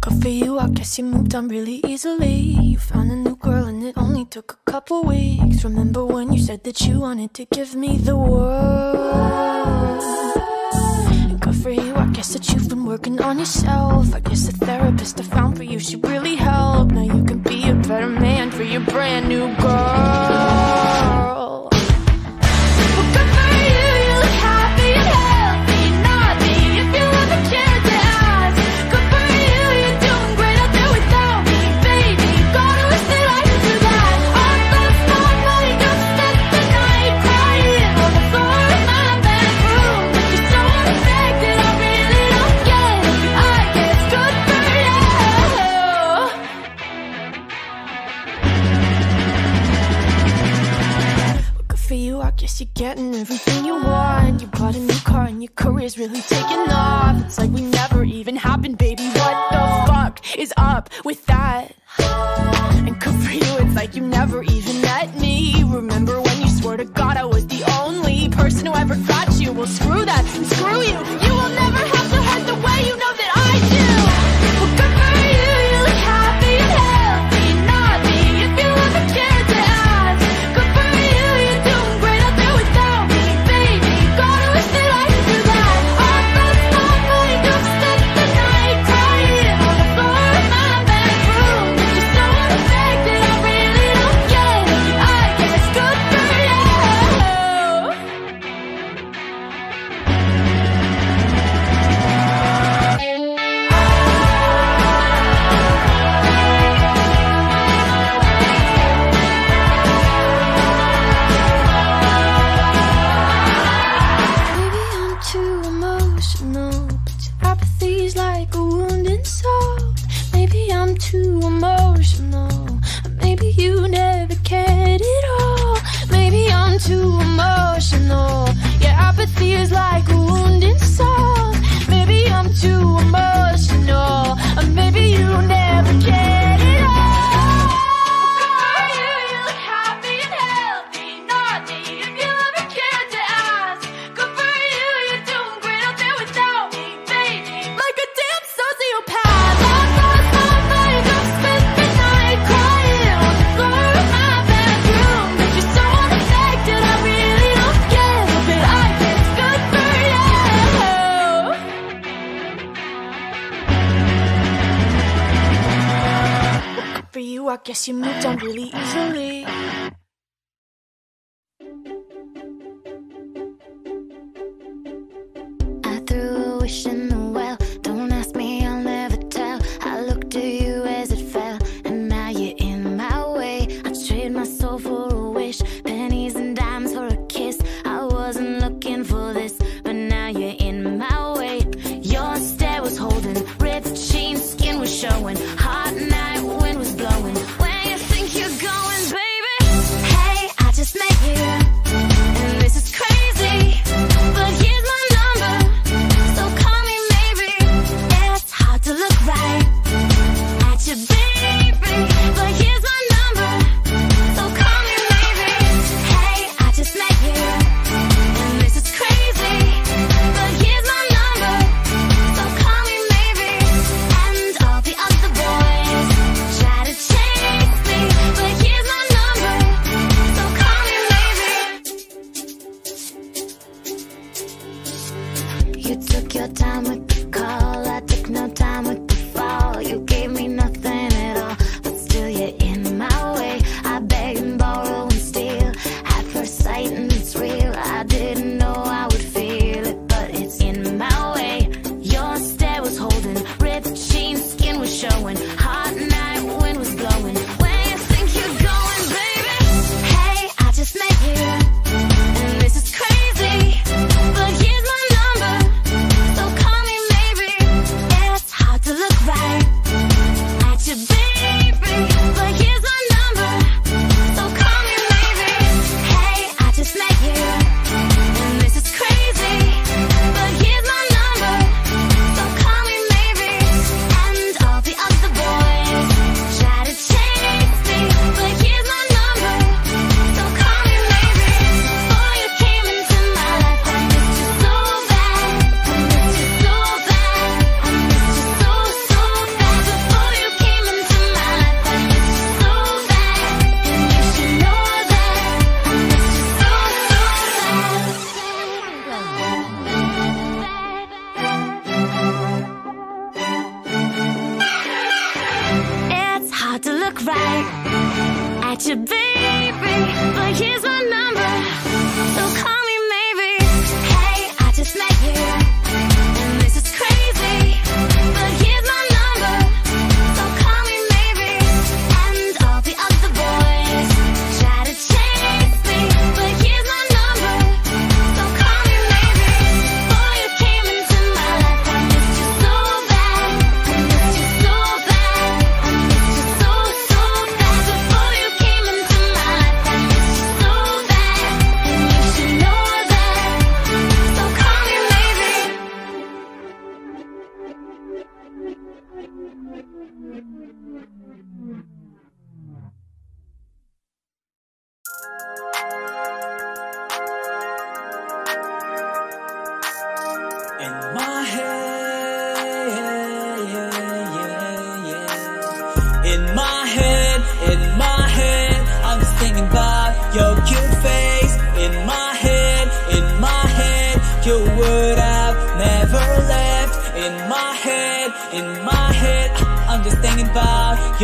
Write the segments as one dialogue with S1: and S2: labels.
S1: Good for you, I guess you moved on really easily. You found a new girl and it only took a couple weeks. Remember when you said that you wanted to give me the world? Good for you, I guess that you've been working on yourself. I guess the therapist I found for you, she really is really taking off. It's like we never even happened, baby. What the fuck is up with that? And good for you, it's like you never even met me. Remember when you swore to God I was the only person who ever got you? Well, screw that, screw you. Guess you moved on really easily.
S2: at you, baby. But here's my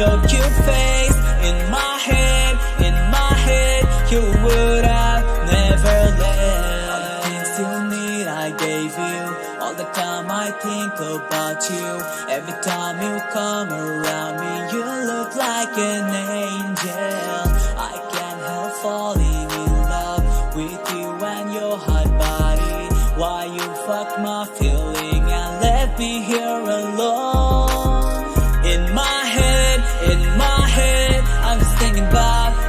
S2: your
S3: cute face. In my head, in my head, you would have never left. All the things you need, I gave you. All the time I think about you. Every time you come around me, you look like an angel. I can't help falling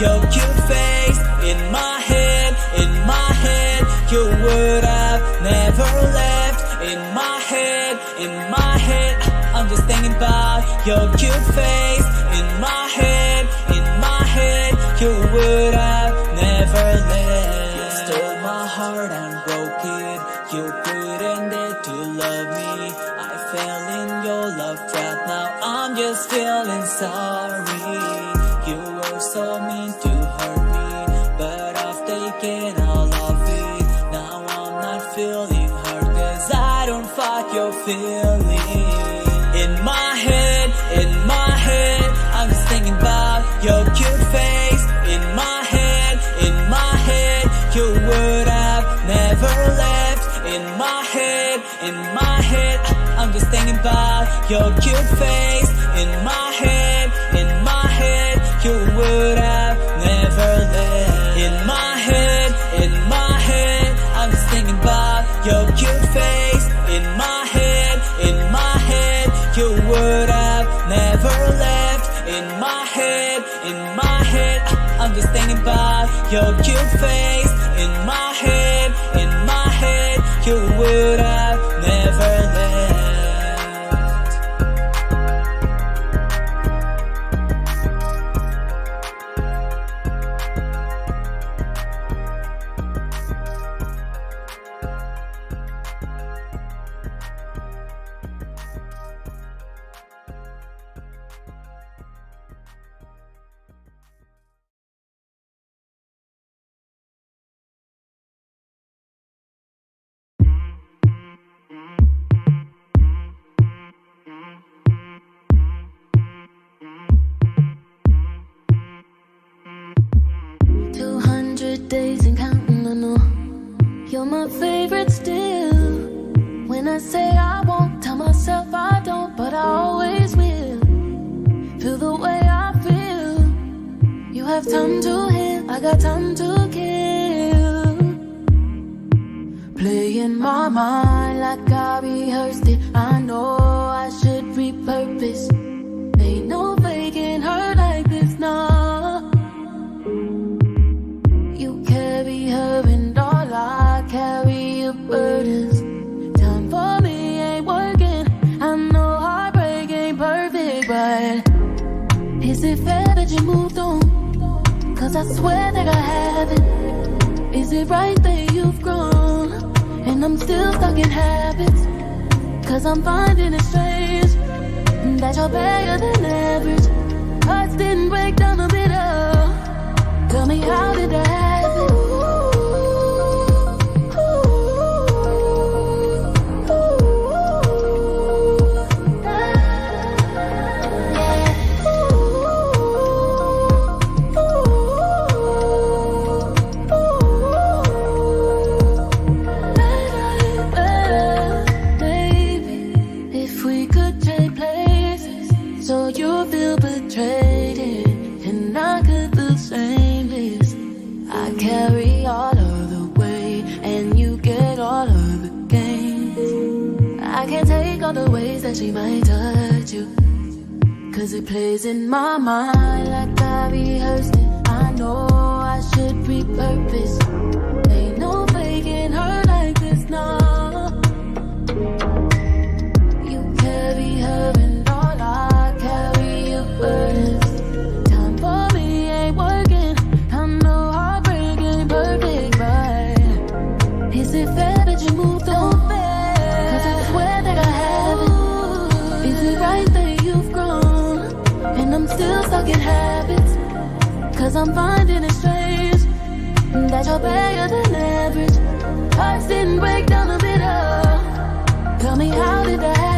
S3: your cute face. In my head, in my head, you would have never left. In my head, in my head, I'm just thinking about your cute face. In my head, in my head, you would have never left. You stole my heart and broke it. You pretended to love me. I fell in your love trap. Now I'm just feeling sorry. So mean to hurt me, but I've taken all of it. Now I'm not feeling hurt 'cause I don't fuck your feelings. In my head, in my head, I'm just thinking about your cute face. In my head, in my head, you would have never left. In my head, in my head, I'm just thinking about your cute face. In my head, you would have never left. In my head, in my head, I'm just thinking about your cute face. In my head, in my head, you would have
S4: days and counting, I know you're my favorite still. When I say I won't, tell myself I don't, but I always will. Feel the way I feel. You have time to heal, I got time to kill. Playing my mind like I rehearsed it. I know I should repurpose. Is it fair that you moved on? Cause I swear that I haven't. Is it right that you've grown? And I'm still stuck in habits. Cause I'm finding it strange that you're better than average. Hearts didn't break down the middle. Tell me how did that places, so you feel betrayed, and I could feel shameless. I carry all of the weight, and you get all of the gain. I can't take all the ways that she might touch you, cause it plays in my mind like I rehearsed it. I know I should repurpose. broken habits. Cause I'm finding it strange that you're better than average. Hearts didn't break down the middle. Tell me, how did that happen?